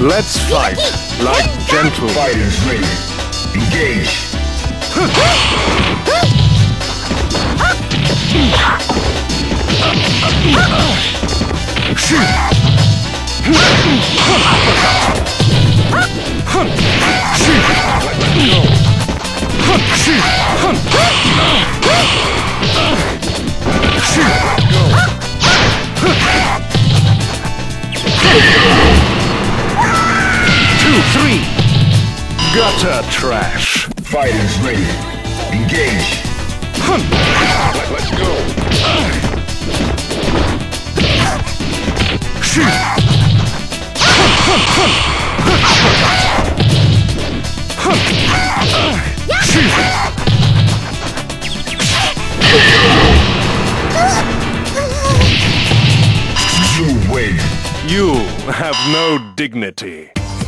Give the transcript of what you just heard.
Let's fight like gentlemen. Fighters ready. Engage. Two, three. Gutter trash. Fighters ready. Engage. Let's go. You win. You have no dignity.